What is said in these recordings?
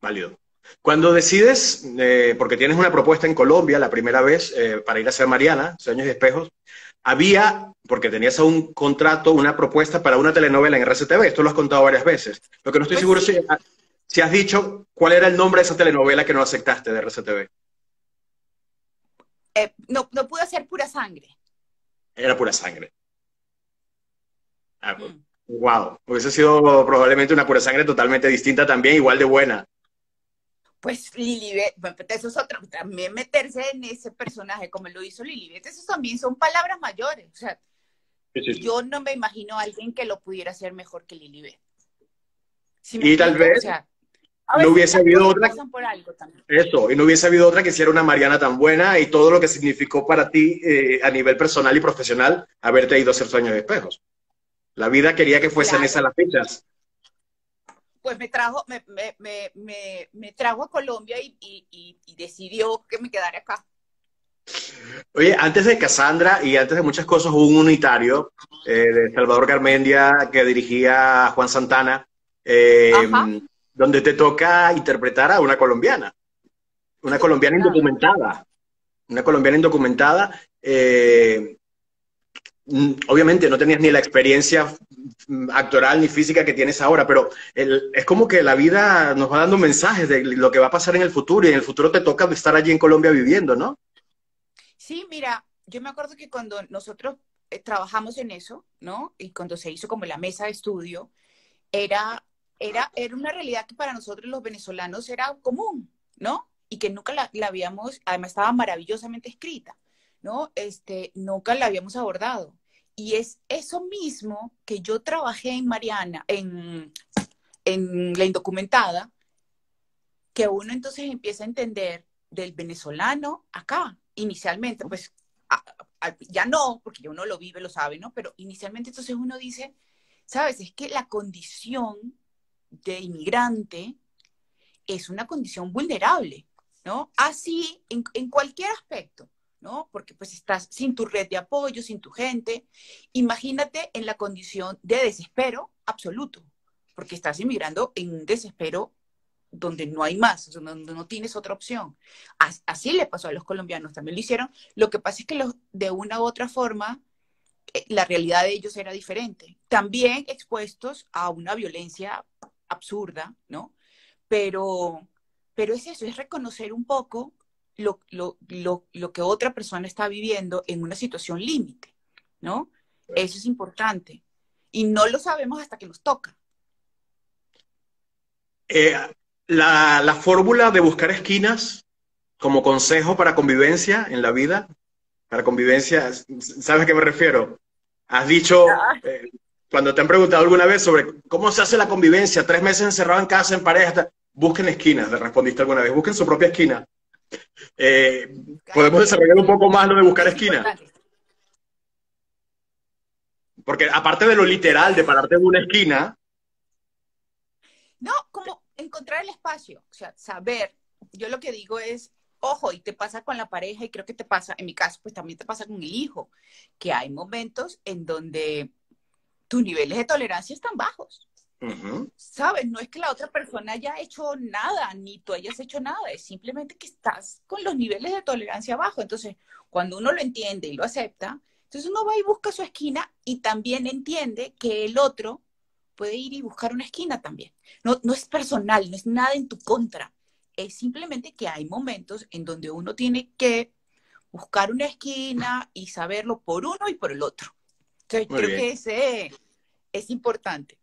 válido. Cuando decides, eh, porque tienes una propuesta en Colombia la primera vez eh, para ir a ser Mariana, Sueños y Espejos, había, porque tenías un contrato, una propuesta para una telenovela en RCTV, esto lo has contado varias veces. Lo que no estoy Pues seguro sí. es si, si has dicho cuál era el nombre de esa telenovela que no aceptaste de RCTV. Eh, no, no pude hacer pura sangre. Era pura sangre. Ah, Mm. Wow, hubiese sido probablemente una pura sangre totalmente distinta también, igual de buena. Pues Lilibet, bueno, pero eso es otro, también meterse en ese personaje como lo hizo Lilibet, eso también son palabras mayores. O sea, Sí, sí, yo no me imagino a alguien que lo pudiera hacer mejor que Lilibet. ¿Sí me Y tal vez O sea, no hubiese habido otra-. Eso, y no hubiese habido otra que hiciera una Mariana tan buena y todo lo que significó para ti eh, a nivel personal y profesional haberte ido a hacer sueños de espejos. La vida quería que fuesen Claro. esas las fechas. Pues me trajo, me, me, me, me, trajo a Colombia y, y, y, y decidió que me quedara acá. Oye, antes de Cassandra y antes de muchas cosas hubo un unitario eh, de Salvador Garmendia que dirigía a Juan Santana, eh, Ajá. donde te toca interpretar a una colombiana, una colombiana indocumentada, una colombiana indocumentada. eh, obviamente no tenías ni la experiencia mm, actoral ni física que tienes ahora, pero el- es como que la vida nos va dando mensajes de lo que va a pasar en el futuro y en el futuro te toca estar allí en Colombia viviendo, ¿no? Sí, mira, yo me acuerdo que cuando nosotros eh, trabajamos en eso, ¿no? Y cuando se hizo como la mesa de estudio, era, era, era una realidad que para nosotros los venezolanos era común, ¿no? Y que nunca la, la habíamos, además estaba maravillosamente escrita, ¿no? Este, nunca la habíamos abordado. Y es eso mismo que yo trabajé en Mariana, en, en la indocumentada, que uno entonces empieza a entender del venezolano acá, inicialmente, pues a- a- ya no, porque ya uno lo vive, lo sabe, ¿no? Pero inicialmente entonces uno dice, sabes, es que la condición de inmigrante es una condición vulnerable, ¿no? Así en, en cualquier aspecto, ¿no? Porque pues estás sin tu red de apoyo, sin tu gente. Imagínate en la condición de desespero absoluto, porque estás inmigrando en un desespero donde no hay más, donde no tienes otra opción. As- Así le pasó a los colombianos, también lo hicieron. Lo que pasa es que los, de una u otra forma, eh, la realidad de ellos era diferente. También expuestos a una violencia absurda, ¿no? Pero, pero es eso, es reconocer un poco lo, lo, lo, lo que otra persona está viviendo en una situación límite, ¿no? Eso es importante. Y no lo sabemos hasta que nos toca. Eh, la, la fórmula de buscar esquinas como consejo para convivencia en la vida, para convivencia, ¿sabes a qué me refiero? Has dicho, eh, cuando te han preguntado alguna vez sobre cómo se hace la convivencia, tres meses encerrado en casa, en pareja, hasta- busquen esquinas, le respondiste alguna vez, busquen su propia esquina. Eh, ¿Podemos desarrollar un poco más lo de buscar Es esquina? Porque aparte de lo literal de pararte en una esquina, No, como encontrar el espacio, o sea, saber. Yo lo que digo es, ojo, y te pasa con la pareja, y creo que te pasa, en mi caso, pues también te pasa con el hijo, que hay momentos en donde tus niveles de tolerancia están bajos. Ujú, ¿Sabes? No es que la otra persona haya hecho nada, ni tú hayas hecho nada, es simplemente que estás con los niveles de tolerancia bajos. Entonces, cuando uno lo entiende y lo acepta, entonces uno va y busca su esquina y también entiende que el otro puede ir y buscar una esquina también. No, no es personal, no es nada en tu contra. Es simplemente que hay momentos en donde uno tiene que buscar una esquina y saberlo por uno y por el otro. Entonces, Muy creo bien. que ese es importante.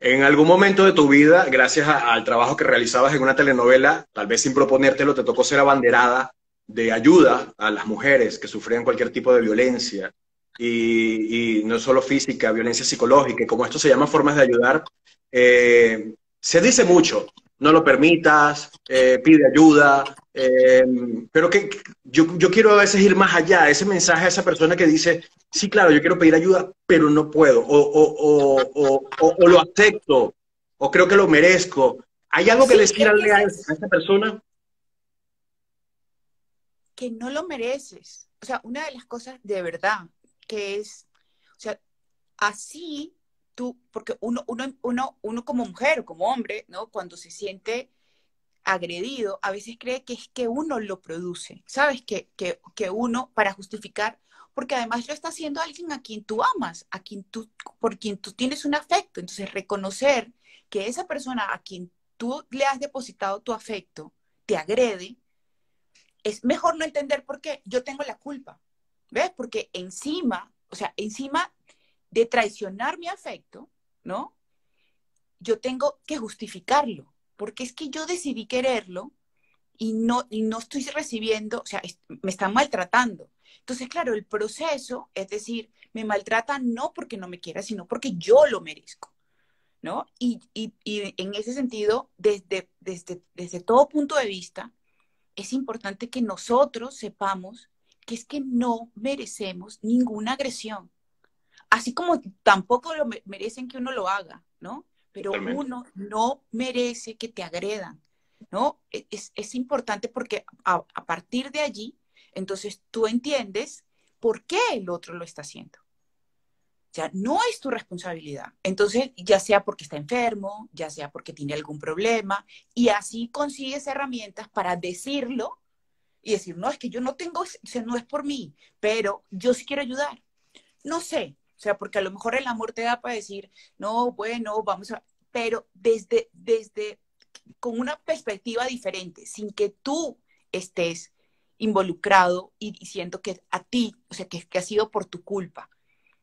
En algún momento de tu vida, gracias al trabajo que realizabas en una telenovela, tal vez sin proponértelo, te tocó ser abanderada de ayuda a las mujeres que sufrían cualquier tipo de violencia. Y, y no solo física, violencia psicológica, y como esto se llama formas de ayudar, eh, se dice mucho, no lo permitas, eh, pide ayuda, eh, pero que yo, yo quiero a veces ir más allá, ese mensaje a esa persona que dice, sí, claro, yo quiero pedir ayuda, pero no puedo, o, o- o- o- lo acepto, o creo que lo merezco. ¿Hay algo que Sí, decirle a, es que a esa persona? que no lo mereces. O sea, una de las cosas de verdad que es, o sea, así tú, porque uno, uno, uno, uno como mujer o como hombre, ¿no? Cuando se siente agredido a veces cree que es que uno lo produce, ¿sabes? Que, que, que uno, para justificar, porque además lo está haciendo alguien a quien tú amas, a quien tú, por quien tú tienes un afecto. Entonces, reconocer que esa persona a quien tú le has depositado tu afecto te agrede, es mejor no entender por qué. Yo tengo la culpa, ¿ves? Porque encima, o sea, encima de traicionar mi afecto, ¿no? Yo tengo que justificarlo porque es que yo decidí quererlo y no, y no estoy recibiendo, o sea, me están maltratando. Entonces, claro, el proceso, es decir, me maltratan no porque no me quiera, sino porque yo lo merezco, ¿no? Y, y, y en ese sentido, desde, desde, desde todo punto de vista, es importante que nosotros sepamos que es que no merecemos ninguna agresión. Así como tampoco lo merecen que uno lo haga, ¿no? pero uno no merece que te agredan, ¿no? E, es, importante porque a, partir de allí, entonces tú entiendes por qué el otro lo está haciendo. O sea, no es tu responsabilidad. Entonces, ya sea porque está enfermo, ya sea porque tiene algún problema, y así consigues herramientas para decirlo y decir, no, es que yo no tengo, o sea, no es por mí, pero yo sí quiero ayudar. No sé, sea, porque a lo mejor el amor te da para decir, no, bueno, vamos a, pero desde, desde, con una perspectiva diferente, sin que tú estés involucrado y diciendo que a ti, o sea, que ha sido por tu culpa,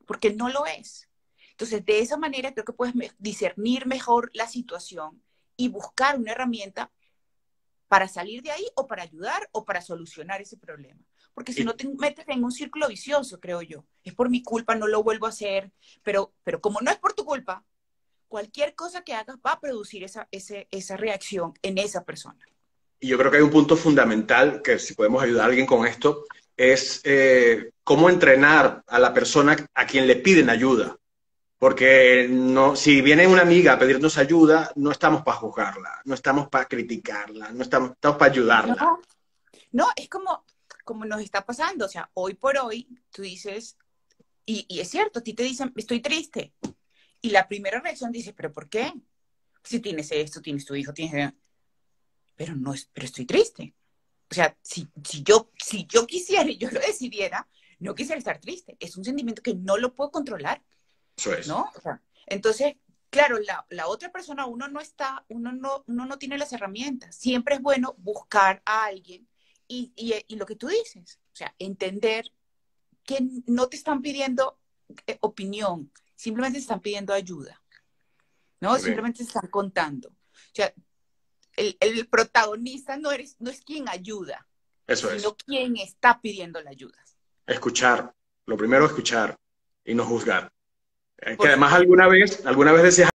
porque no lo es. Entonces, de esa manera creo que puedes discernir mejor la situación y buscar una herramienta para salir de ahí o para ayudar o para solucionar ese problema porque si no te metes en un círculo vicioso, creo yo. Es por mi culpa, no lo vuelvo a hacer, pero, pero como no es por tu culpa, cualquier cosa que hagas va a producir esa, esa reacción en esa persona. Y yo creo que hay un punto fundamental, que si podemos ayudar a alguien con esto, es eh, cómo entrenar a la persona a quien le piden ayuda. Porque no, si viene una amiga a pedirnos ayuda, no estamos para juzgarla, no estamos para criticarla, no estamos, estamos para ayudarla. No, no, es como, como nos está pasando. O sea, hoy por hoy tú dices, y, es cierto, a ti te dicen, estoy triste. Y la primera reacción dice, ¿pero por qué? Si tienes esto, tienes tu hijo, tienes... Pero no es, pero estoy triste. O sea, si, si, yo, si yo quisiera y yo lo decidiera, no quisiera estar triste. Es un sentimiento que no lo puedo controlar. Eso es. ¿No? entonces, claro, la, la, otra persona, uno no está, uno no, uno no tiene las herramientas. Siempre es bueno buscar a alguien y, lo que tú dices, o sea, entender que no te están pidiendo eh, opinión, simplemente te están pidiendo ayuda, ¿no? Simplemente te están contando. O sea, el, protagonista no, eres, no es quien ayuda, Eso sino quien está pidiendo la ayuda. Escuchar, lo primero escuchar y no juzgar. que además alguna vez, alguna vez decías